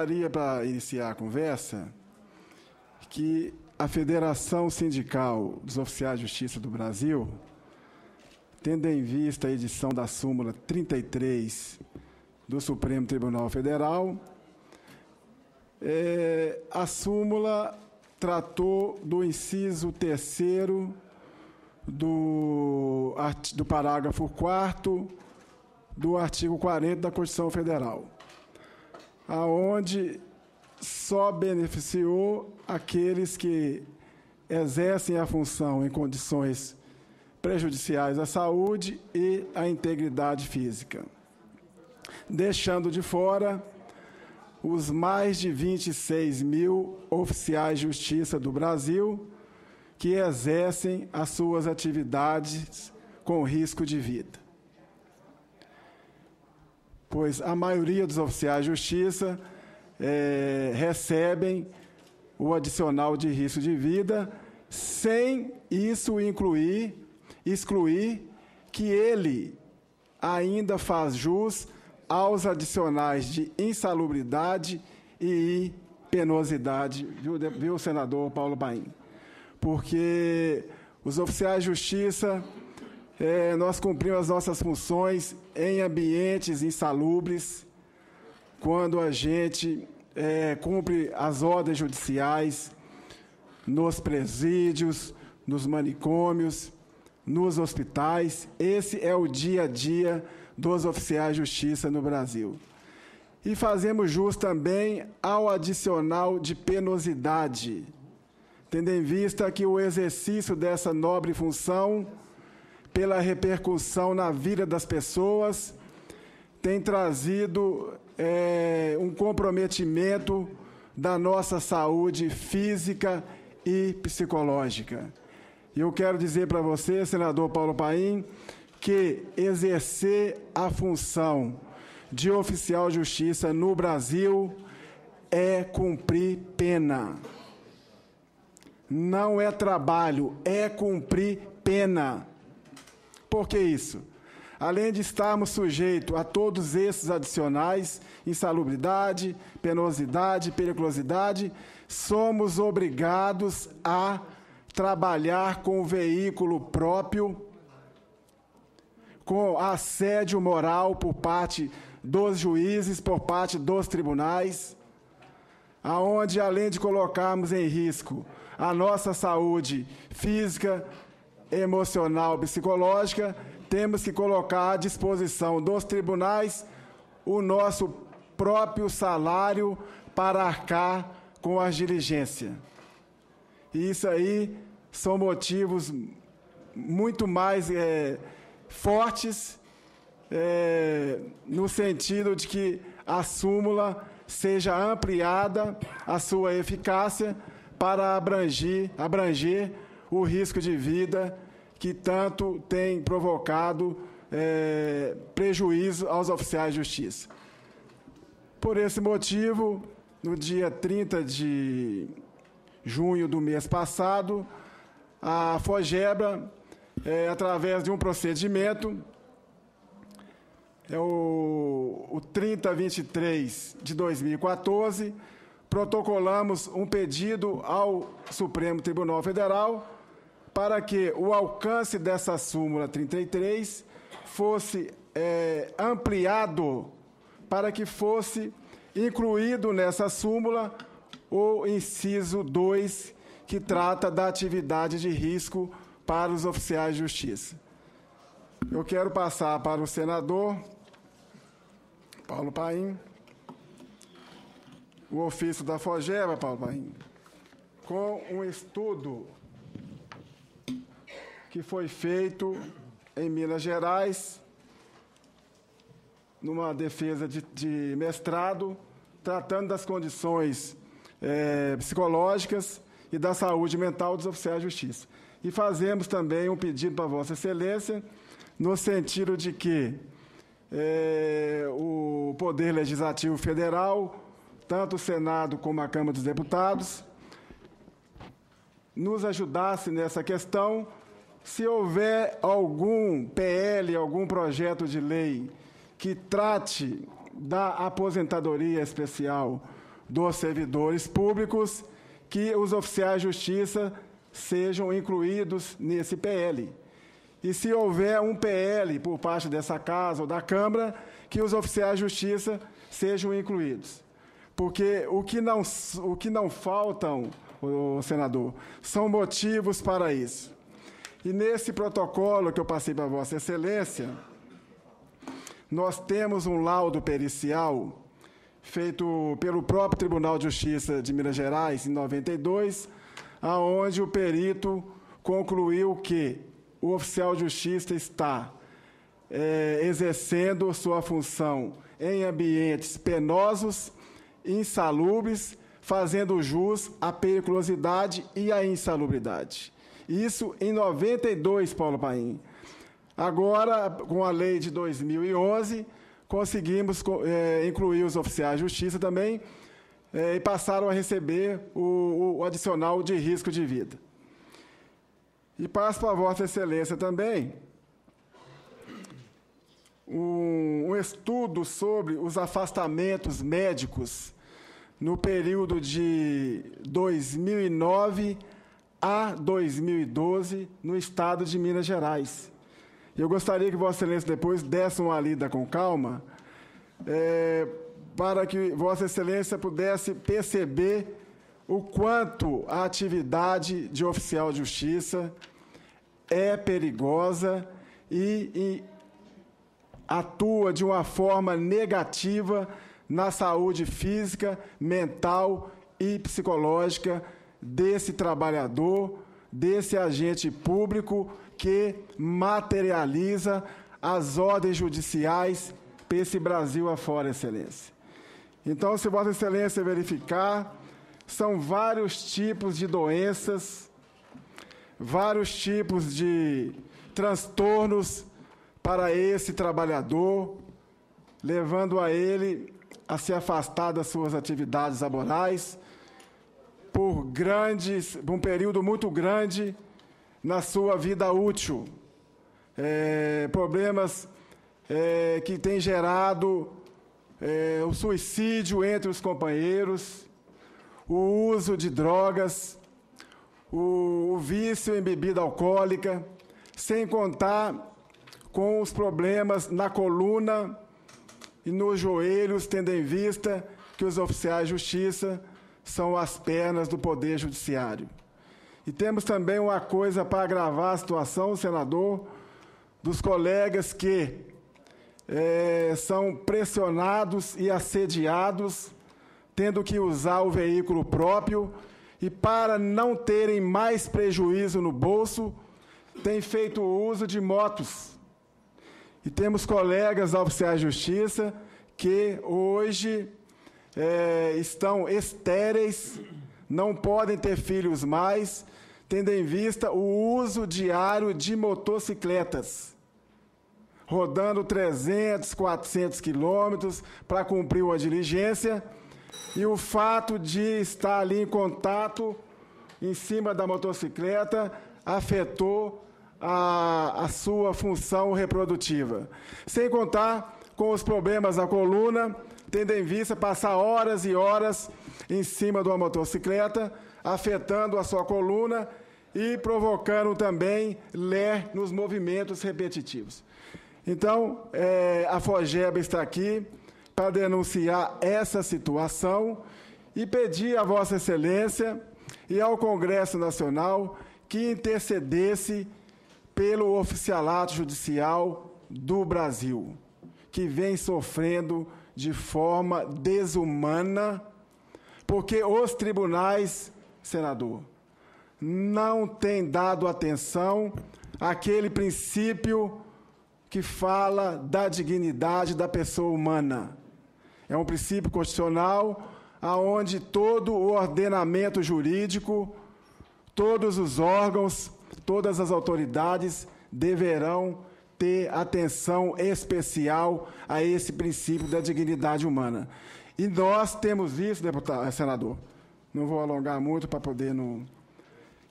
Gostaria, para iniciar a conversa, que a Federação Sindical dos Oficiais de Justiça do Brasil, tendo em vista a edição da súmula 33 do Supremo Tribunal Federal, é, a súmula tratou do inciso terceiro do, do parágrafo 4 do artigo 40 da Constituição Federal aonde só beneficiou aqueles que exercem a função em condições prejudiciais à saúde e à integridade física, deixando de fora os mais de 26 mil oficiais de justiça do Brasil que exercem as suas atividades com risco de vida pois a maioria dos oficiais de justiça é, recebem o adicional de risco de vida, sem isso incluir, excluir que ele ainda faz jus aos adicionais de insalubridade e penosidade, viu, viu senador Paulo Baim? Porque os oficiais de justiça é, nós cumprimos as nossas funções em ambientes insalubres, quando a gente é, cumpre as ordens judiciais nos presídios, nos manicômios, nos hospitais. Esse é o dia a dia dos oficiais de justiça no Brasil. E fazemos jus também ao adicional de penosidade, tendo em vista que o exercício dessa nobre função pela repercussão na vida das pessoas, tem trazido é, um comprometimento da nossa saúde física e psicológica. Eu quero dizer para você, senador Paulo Paim, que exercer a função de oficial de justiça no Brasil é cumprir pena. Não é trabalho, é cumprir pena. Por que isso? Além de estarmos sujeitos a todos esses adicionais, insalubridade, penosidade, periculosidade, somos obrigados a trabalhar com o veículo próprio, com assédio moral por parte dos juízes, por parte dos tribunais, aonde além de colocarmos em risco a nossa saúde física, emocional, psicológica, temos que colocar à disposição dos tribunais o nosso próprio salário para arcar com as diligências. E isso aí são motivos muito mais é, fortes é, no sentido de que a súmula seja ampliada a sua eficácia para abranger, abranger o risco de vida que tanto tem provocado é, prejuízo aos oficiais de justiça. Por esse motivo, no dia 30 de junho do mês passado, a FOGEBRA, é, através de um procedimento, é o, o 3023 de 2014, protocolamos um pedido ao Supremo Tribunal Federal para que o alcance dessa súmula 33 fosse é, ampliado para que fosse incluído nessa súmula o inciso 2, que trata da atividade de risco para os oficiais de justiça. Eu quero passar para o senador Paulo Paim, o ofício da FOGEVA, Paulo Paim, com um estudo que foi feito em Minas Gerais, numa defesa de, de mestrado, tratando das condições é, psicológicas e da saúde mental dos oficiais de justiça. E fazemos também um pedido para Vossa Excelência, no sentido de que é, o Poder Legislativo Federal, tanto o Senado como a Câmara dos Deputados, nos ajudasse nessa questão, se houver algum PL, algum projeto de lei que trate da aposentadoria especial dos servidores públicos que os oficiais de justiça sejam incluídos nesse PL. E se houver um PL por parte dessa casa ou da Câmara, que os oficiais de justiça sejam incluídos. Porque o que não, o que não faltam, senador, são motivos para isso. E nesse protocolo que eu passei para Vossa Excelência, nós temos um laudo pericial feito pelo próprio Tribunal de Justiça de Minas Gerais em 92, aonde o perito concluiu que o oficial de justiça está é, exercendo sua função em ambientes penosos, insalubres, fazendo jus à periculosidade e à insalubridade. Isso em 92, Paulo Paim. Agora, com a lei de 2011, conseguimos é, incluir os oficiais de justiça também é, e passaram a receber o, o adicional de risco de vida. E passo para Vossa Excelência também um, um estudo sobre os afastamentos médicos no período de 2009 a 2012 no estado de Minas Gerais. Eu gostaria que Vossa Excelência depois desse uma lida com calma, é, para que Vossa Excelência pudesse perceber o quanto a atividade de oficial de justiça é perigosa e, e atua de uma forma negativa na saúde física, mental e psicológica desse trabalhador, desse agente público que materializa as ordens judiciais para esse Brasil afora, Excelência. Então, se Vossa Excelência verificar, são vários tipos de doenças vários tipos de transtornos para esse trabalhador, levando a ele a se afastar das suas atividades laborais por um período muito grande na sua vida útil. É, problemas é, que têm gerado é, o suicídio entre os companheiros, o uso de drogas, o, o vício em bebida alcoólica, sem contar com os problemas na coluna e nos joelhos, tendo em vista que os oficiais de justiça são as pernas do Poder Judiciário. E temos também uma coisa para agravar a situação, senador, dos colegas que é, são pressionados e assediados, tendo que usar o veículo próprio e para não terem mais prejuízo no bolso, tem feito uso de motos. E temos colegas oficiais de justiça que hoje é, estão estéreis, não podem ter filhos mais, tendo em vista o uso diário de motocicletas, rodando 300, 400 quilômetros para cumprir uma diligência e o fato de estar ali em contato em cima da motocicleta afetou a, a sua função reprodutiva. Sem contar com os problemas da coluna, tendo em vista passar horas e horas em cima de uma motocicleta, afetando a sua coluna e provocando também ler nos movimentos repetitivos. Então, é, a FOGEB está aqui para denunciar essa situação e pedir a Vossa Excelência e ao Congresso Nacional que intercedesse pelo oficialato judicial do Brasil, que vem sofrendo de forma desumana, porque os tribunais, senador, não têm dado atenção àquele princípio que fala da dignidade da pessoa humana. É um princípio constitucional aonde todo o ordenamento jurídico, todos os órgãos, todas as autoridades deverão ter atenção especial a esse princípio da dignidade humana. E nós temos isso, deputado, senador. Não vou alongar muito para poder não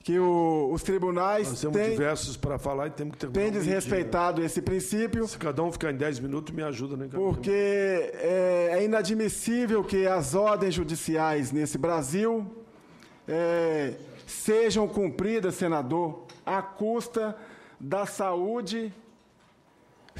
que o, os tribunais Nós temos têm, diversos para falar e temos que ter têm desrespeitado esse princípio, Se cada um ficar em 10 minutos, me ajuda, né? Porque é, é inadmissível que as ordens judiciais nesse Brasil é, sejam cumpridas, senador, à custa da saúde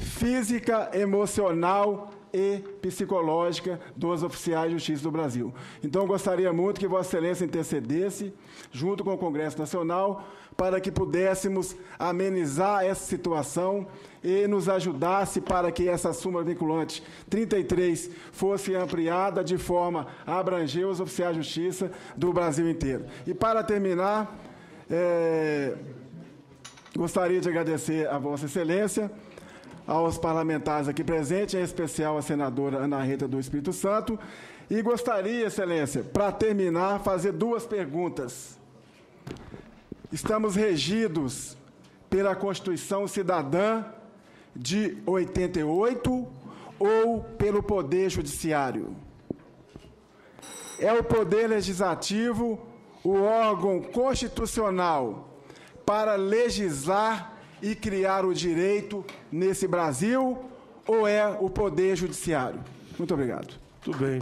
física, emocional e psicológica dos oficiais de justiça do Brasil. Então, gostaria muito que Vossa Excelência intercedesse, junto com o Congresso Nacional, para que pudéssemos amenizar essa situação e nos ajudasse para que essa súmula vinculante 33 fosse ampliada de forma a abranger os oficiais de justiça do Brasil inteiro. E, para terminar, é, gostaria de agradecer a Vossa Excelência aos parlamentares aqui presentes, em especial a senadora Ana Rita do Espírito Santo. E gostaria, Excelência, para terminar, fazer duas perguntas. Estamos regidos pela Constituição Cidadã de 88 ou pelo Poder Judiciário? É o Poder Legislativo o órgão constitucional para legislar e criar o direito nesse Brasil ou é o Poder Judiciário? Muito obrigado. Tudo bem.